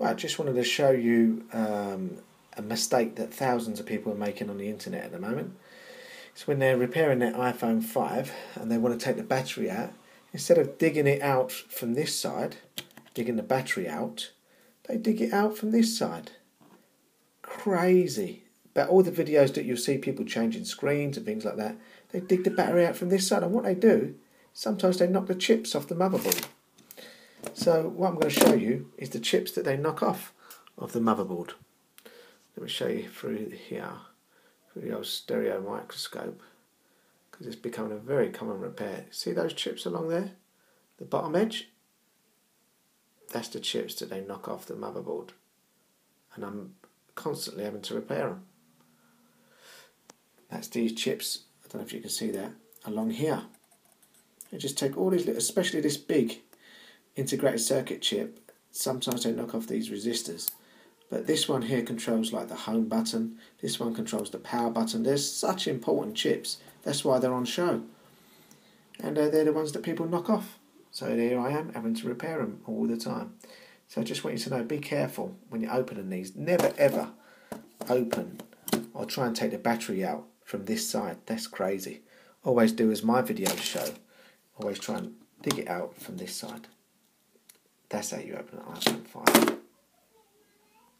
Well, I just wanted to show you um, a mistake that thousands of people are making on the internet at the moment. It's when they're repairing their iPhone 5 and they want to take the battery out, instead of digging it out from this side, digging the battery out, they dig it out from this side. Crazy. But all the videos that you'll see people changing screens and things like that, they dig the battery out from this side, and what they do, sometimes they knock the chips off the motherboard. So what I'm going to show you is the chips that they knock off of the motherboard. Let me show you through here, through the old stereo microscope, because it's becoming a very common repair. See those chips along there? The bottom edge? That's the chips that they knock off the motherboard. And I'm constantly having to repair them. That's these chips, I don't know if you can see that, along here. They just take all these little, especially this big integrated circuit chip, sometimes they knock off these resistors. But this one here controls like the home button, this one controls the power button. They're such important chips, that's why they're on show. And uh, they're the ones that people knock off. So here I am having to repair them all the time. So I just want you to know, be careful when you're opening these. Never ever open or try and take the battery out from this side. That's crazy. Always do as my videos show. Always try and dig it out from this side. That's how you open an iPhone 5.